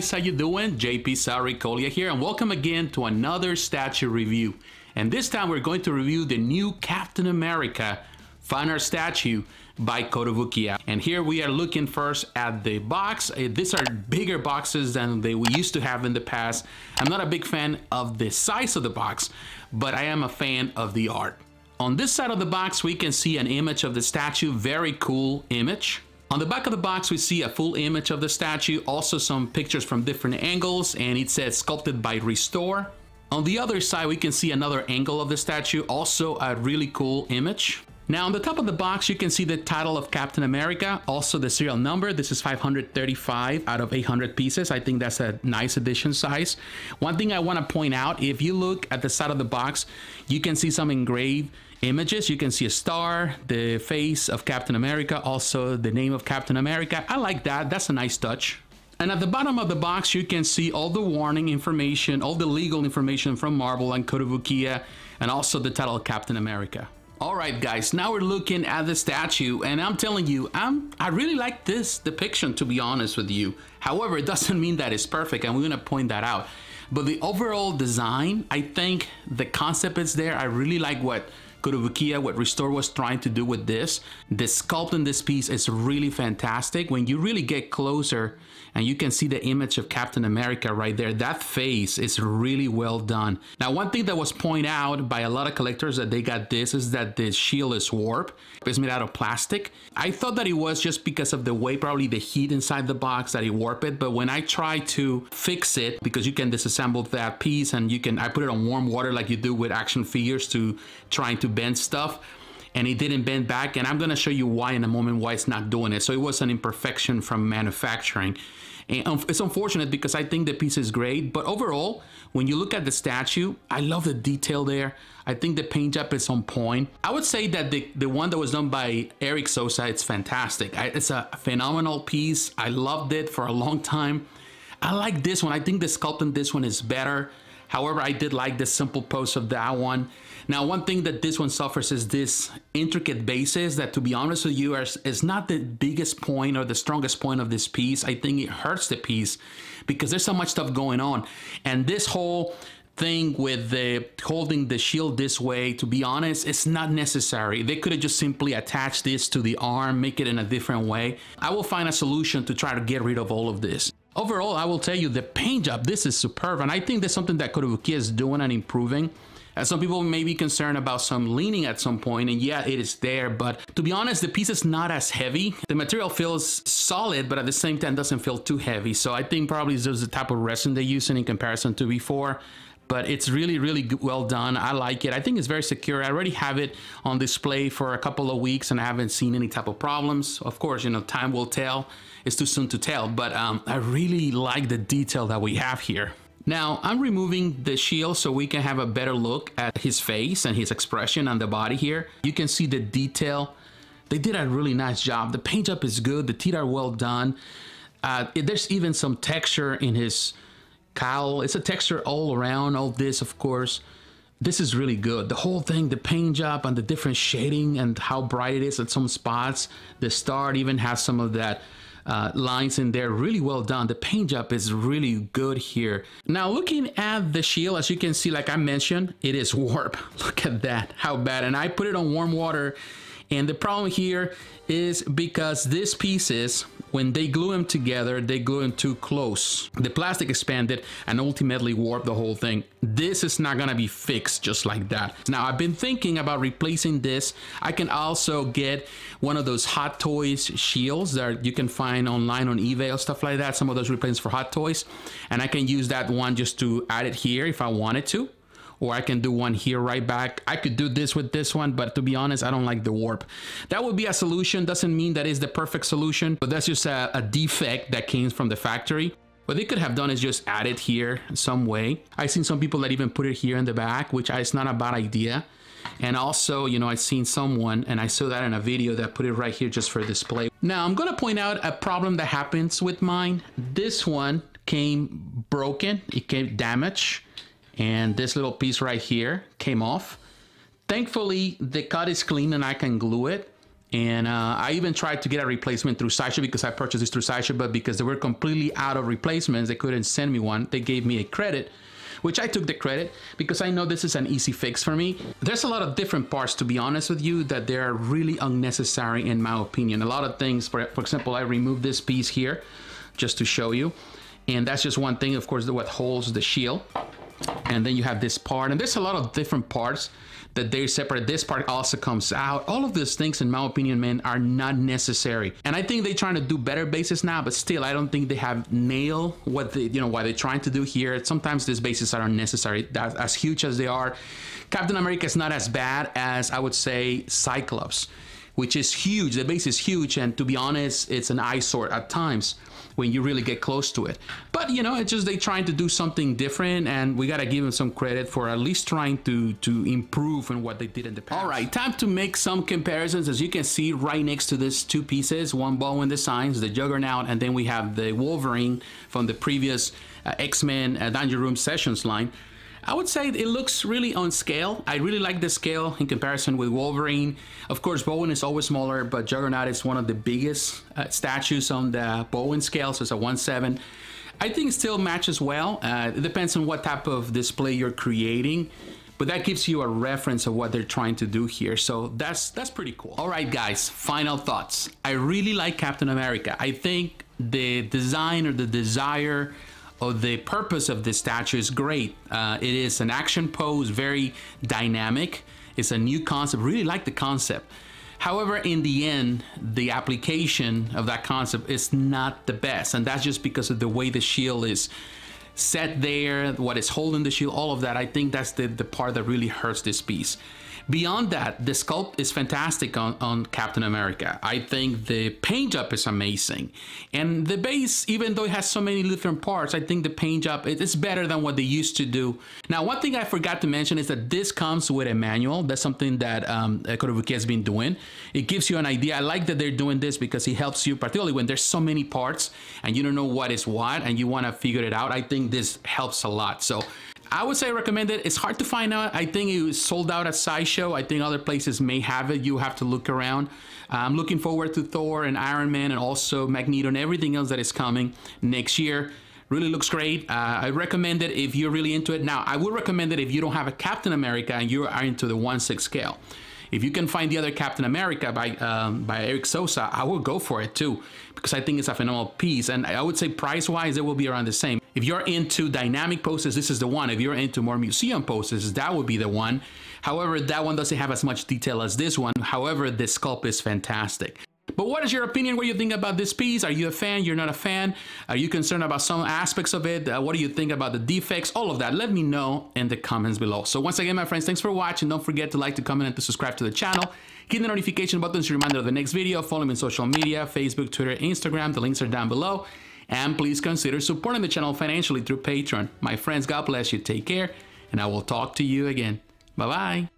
guys, how you doing? JP Sauricolia here and welcome again to another statue review. And this time we're going to review the new Captain America fine art statue by Kotobukiya. And here we are looking first at the box. Uh, these are bigger boxes than they we used to have in the past. I'm not a big fan of the size of the box, but I am a fan of the art. On this side of the box, we can see an image of the statue, very cool image. On the back of the box, we see a full image of the statue, also some pictures from different angles, and it says sculpted by Restore. On the other side, we can see another angle of the statue, also a really cool image. Now on the top of the box, you can see the title of Captain America, also the serial number. This is 535 out of 800 pieces. I think that's a nice edition size. One thing I want to point out, if you look at the side of the box, you can see some engraved images. You can see a star, the face of Captain America, also the name of Captain America. I like that. That's a nice touch. And at the bottom of the box, you can see all the warning information, all the legal information from Marvel and Kotobukiya, and also the title Captain America. All right, guys, now we're looking at the statue, and I'm telling you, I'm, I really like this depiction, to be honest with you. However, it doesn't mean that it's perfect, and we're gonna point that out. But the overall design, I think the concept is there. I really like what Kotobukiya, what Restore was trying to do with this. The sculpt in this piece is really fantastic. When you really get closer and you can see the image of Captain America right there, that face is really well done. Now, one thing that was pointed out by a lot of collectors that they got this is that the shield is warped. It's made out of plastic. I thought that it was just because of the way, probably the heat inside the box that it warped it. But when I tried to fix it, because you can disassemble that piece and you can, I put it on warm water like you do with action figures to trying to bend stuff and it didn't bend back and I'm gonna show you why in a moment why it's not doing it. So it was an imperfection from manufacturing. And it's unfortunate because I think the piece is great but overall when you look at the statue I love the detail there. I think the paint job is on point. I would say that the, the one that was done by Eric Sosa it's fantastic. I, it's a phenomenal piece. I loved it for a long time. I like this one. I think the sculpt in this one is better However, I did like the simple pose of that one. Now, one thing that this one suffers is this intricate bases that, to be honest with you, is, is not the biggest point or the strongest point of this piece. I think it hurts the piece because there's so much stuff going on. And this whole thing with the holding the shield this way, to be honest, it's not necessary. They could have just simply attached this to the arm, make it in a different way. I will find a solution to try to get rid of all of this. Overall, I will tell you the paint job, this is superb. And I think that's something that Kotobukiya is doing and improving. And some people may be concerned about some leaning at some point, and yeah, it is there. But to be honest, the piece is not as heavy. The material feels solid, but at the same time doesn't feel too heavy. So I think probably there's the type of resin they're using in comparison to before but it's really, really well done. I like it. I think it's very secure. I already have it on display for a couple of weeks and I haven't seen any type of problems. Of course, you know, time will tell. It's too soon to tell, but um, I really like the detail that we have here. Now, I'm removing the shield so we can have a better look at his face and his expression on the body here. You can see the detail. They did a really nice job. The paint job is good. The teeth are well done. Uh, there's even some texture in his It's a texture all around, all this, of course. This is really good. The whole thing, the paint job and the different shading and how bright it is at some spots. The star even has some of that uh, lines in there. Really well done. The paint job is really good here. Now looking at the shield, as you can see, like I mentioned, it is warp. Look at that, how bad. And I put it on warm water. And the problem here is because these pieces, when they glue them together, they glue them too close. The plastic expanded and ultimately warped the whole thing. This is not gonna be fixed just like that. Now, I've been thinking about replacing this. I can also get one of those Hot Toys shields that you can find online on eBay or stuff like that. Some of those replacements for Hot Toys. And I can use that one just to add it here if I wanted to or I can do one here right back. I could do this with this one, but to be honest, I don't like the warp. That would be a solution. Doesn't mean that is the perfect solution, but that's just a, a defect that came from the factory. What they could have done is just add it here some way. I've seen some people that even put it here in the back, which is not a bad idea. And also, you know, I've seen someone, and I saw that in a video that put it right here just for display. Now, I'm gonna point out a problem that happens with mine. This one came broken, it came damaged and this little piece right here came off. Thankfully, the cut is clean and I can glue it. And uh, I even tried to get a replacement through Sideshow because I purchased this through Sideshow, but because they were completely out of replacements, they couldn't send me one. They gave me a credit, which I took the credit because I know this is an easy fix for me. There's a lot of different parts, to be honest with you, that they're really unnecessary in my opinion. A lot of things, for, for example, I removed this piece here just to show you. And that's just one thing, of course, what holds the shield. And then you have this part, and there's a lot of different parts that they separate. This part also comes out. All of these things, in my opinion, man, are not necessary. And I think they're trying to do better bases now, but still, I don't think they have nailed what they, you know, what they're trying to do here. Sometimes these bases are unnecessary. That, as huge as they are, Captain America is not as bad as I would say Cyclops, which is huge. The base is huge, and to be honest, it's an eyesore at times when you really get close to it. But you know, it's just they trying to do something different, and we gotta give them some credit for at least trying to to improve on what they did in the past. All right, time to make some comparisons. As you can see, right next to this two pieces, one Bowen Designs, the signs, the Juggernaut, and then we have the Wolverine from the previous uh, X-Men uh, Danger Room Sessions line. I would say it looks really on scale. I really like the scale in comparison with Wolverine. Of course, Bowen is always smaller, but Juggernaut is one of the biggest uh, statues on the Bowen scale, so it's a 1-7. I think still matches well. Uh, it depends on what type of display you're creating but that gives you a reference of what they're trying to do here. So that's that's pretty cool. All right, guys, final thoughts. I really like Captain America. I think the design or the desire oh, the purpose of this statue is great. Uh, it is an action pose, very dynamic. It's a new concept, really like the concept. However, in the end, the application of that concept is not the best. And that's just because of the way the shield is set there, what is holding the shield, all of that. I think that's the, the part that really hurts this piece. Beyond that, the sculpt is fantastic on, on Captain America. I think the paint job is amazing. And the base, even though it has so many different parts, I think the paint job is better than what they used to do. Now, one thing I forgot to mention is that this comes with a manual. That's something that um, has been doing. It gives you an idea. I like that they're doing this because it helps you, particularly when there's so many parts and you don't know what is what and you want to figure it out. I think this helps a lot. So I would say recommend it. It's hard to find out. I think it was sold out at Sideshow. I think other places may have it. You have to look around. I'm looking forward to Thor and Iron Man and also Magneto and everything else that is coming next year. Really looks great. Uh, I recommend it if you're really into it. Now, I would recommend it if you don't have a Captain America and you are into the 1-6 scale. If you can find the other Captain America by um, by Eric Sosa, I will go for it too because I think it's a phenomenal piece. And I would say price-wise, it will be around the same. If you're into dynamic poses, this is the one. If you're into more museum poses, that would be the one. However, that one doesn't have as much detail as this one. However, the sculpt is fantastic. But what is your opinion? What do you think about this piece? Are you a fan? You're not a fan? Are you concerned about some aspects of it? Uh, what do you think about the defects? All of that. Let me know in the comments below. So once again, my friends, thanks for watching. Don't forget to like, to comment, and to subscribe to the channel. Hit the notification button to remind you of the next video. Follow me on social media, Facebook, Twitter, Instagram. The links are down below. And please consider supporting the channel financially through Patreon. My friends, God bless you. Take care. And I will talk to you again. Bye-bye.